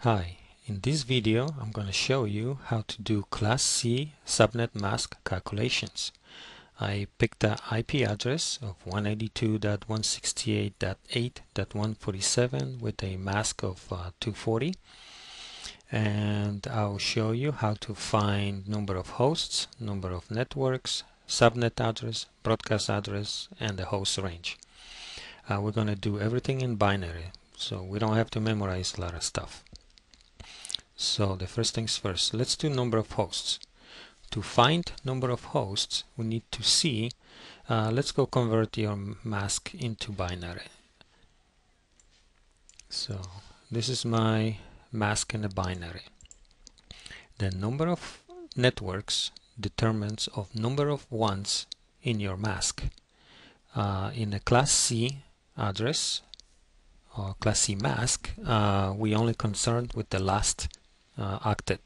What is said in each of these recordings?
Hi, in this video I'm going to show you how to do Class C subnet mask calculations. I picked the IP address of 192.168.8.147 with a mask of uh, 240 and I'll show you how to find number of hosts, number of networks, subnet address, broadcast address and the host range. Uh, we're going to do everything in binary so we don't have to memorize a lot of stuff. So the first things first, let's do number of hosts. To find number of hosts, we need to see, uh, let's go convert your mask into binary. So this is my mask in a binary. The number of networks determines of number of ones in your mask. Uh, in a class C address or class C mask, uh, we only concerned with the last uh, octet.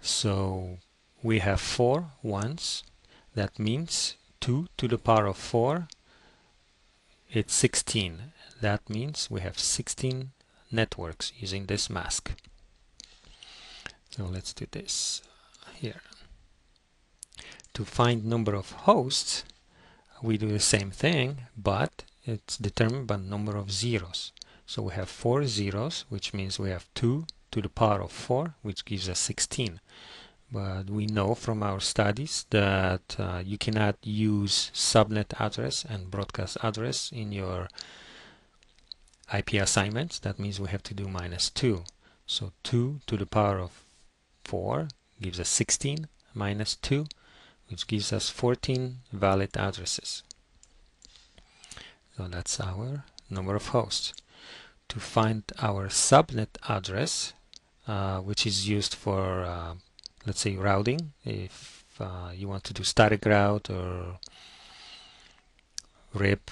So we have four ones. That means 2 to the power of 4, it's 16. That means we have 16 networks using this mask. So let's do this here. To find number of hosts, we do the same thing, but it's determined by number of zeros. So we have four zeros, which means we have 2 to the power of 4 which gives us 16 but we know from our studies that uh, you cannot use subnet address and broadcast address in your IP assignments. That means we have to do minus 2 so 2 to the power of 4 gives us 16 minus 2 which gives us 14 valid addresses. So that's our number of hosts. To find our subnet address uh, which is used for uh, let's say routing. If uh, you want to do static route or RIP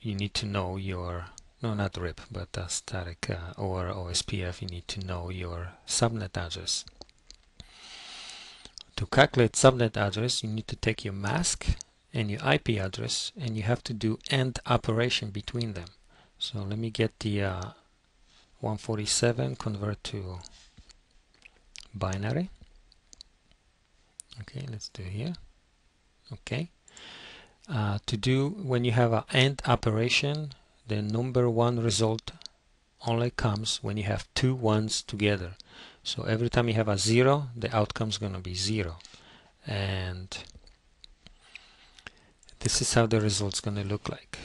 you need to know your no not RIP but uh, static uh, or OSPF you need to know your subnet address. To calculate subnet address you need to take your mask and your IP address and you have to do AND operation between them. So let me get the uh, 147 convert to binary. Okay let's do here. Okay. Uh, to do when you have an AND operation the number one result only comes when you have two ones together. So every time you have a zero the outcome is going to be zero. And this is how the result's going to look like.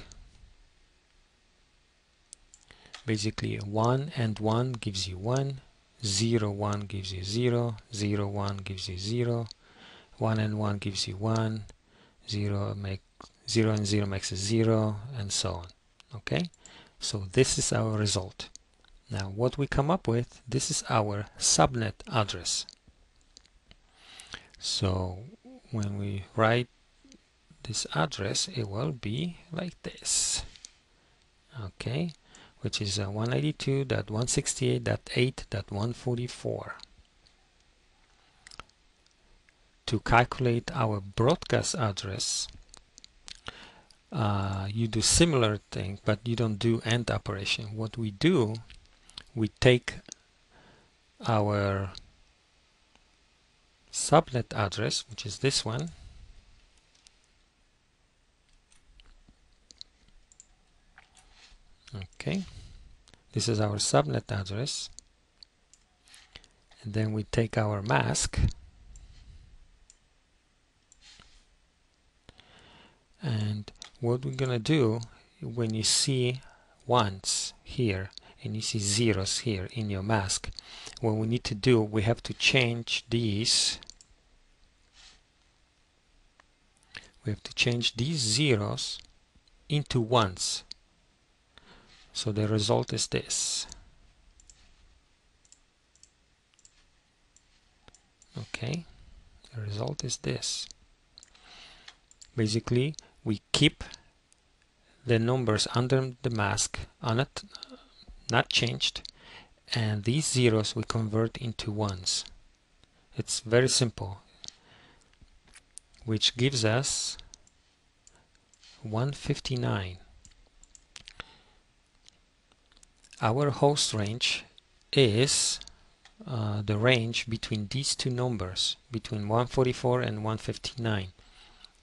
Basically 1 and 1 gives you 1 0 1 gives you 0 0 1 gives you 0 1 and 1 gives you 1 0 make 0 and 0 makes a 0 and so on okay? So this is our result. Now what we come up with this is our subnet address. So when we write this address it will be like this okay which is uh, 192.168.8.144. To calculate our broadcast address, uh, you do similar thing, but you don't do AND operation. What we do, we take our subnet address, which is this one, okay. This is our subnet address. And then we take our mask. And what we're gonna do when you see ones here and you see zeros here in your mask what we need to do we have to change these. We have to change these zeros into ones so the result is this. Okay, the result is this. Basically, we keep the numbers under the mask on it, not changed, and these zeros we convert into ones. It's very simple, which gives us 159 our host range is uh, the range between these two numbers, between 144 and 159.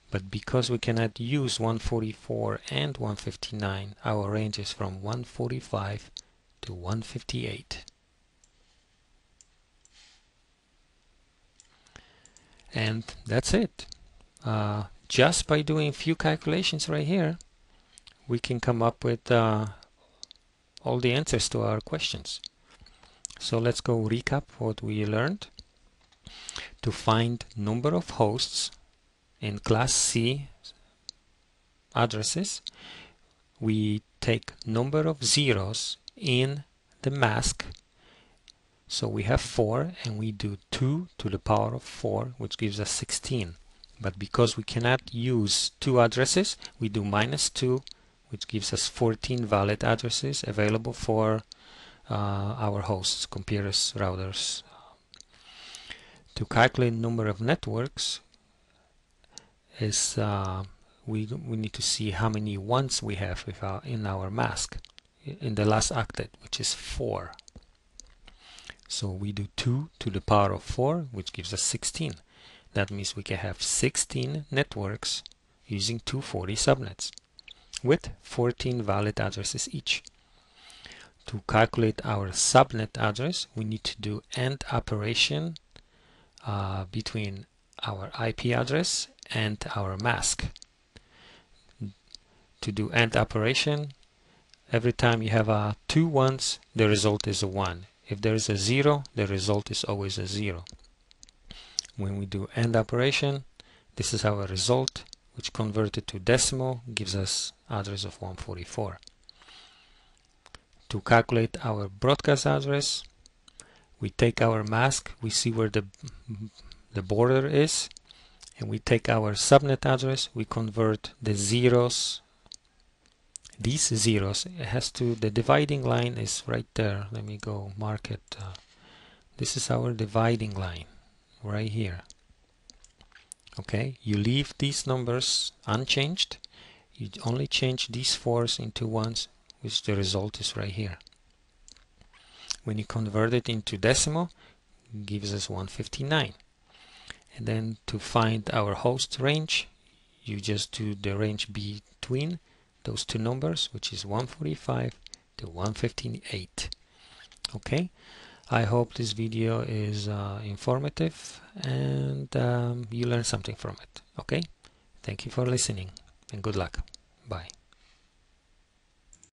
But because we cannot use 144 and 159, our range is from 145 to 158. And that's it. Uh, just by doing a few calculations right here, we can come up with uh, all the answers to our questions. So let's go recap what we learned. To find number of hosts in class C addresses, we take number of zeros in the mask. So we have 4 and we do 2 to the power of 4 which gives us 16. But because we cannot use two addresses, we do minus 2 which gives us 14 valid addresses available for uh, our hosts, computers, routers. To calculate number of networks is uh, we, we need to see how many ones we have our, in our mask in the last octet, which is 4. So we do 2 to the power of 4, which gives us 16. That means we can have 16 networks using 240 subnets with 14 valid addresses each. To calculate our subnet address, we need to do AND operation uh, between our IP address and our mask. To do AND operation, every time you have a two ones, the result is a one. If there is a zero, the result is always a zero. When we do AND operation, this is our result which converted to decimal gives us address of 144. To calculate our broadcast address, we take our mask, we see where the, the border is, and we take our subnet address, we convert the zeros, these zeros, it has to, the dividing line is right there. Let me go mark it. Uh, this is our dividing line right here okay you leave these numbers unchanged. You only change these fours into ones which the result is right here. When you convert it into decimal it gives us 159 and then to find our host range you just do the range between those two numbers which is 145 to 158 okay I hope this video is uh, informative and um, you learn something from it. Okay? Thank you for listening and good luck. Bye.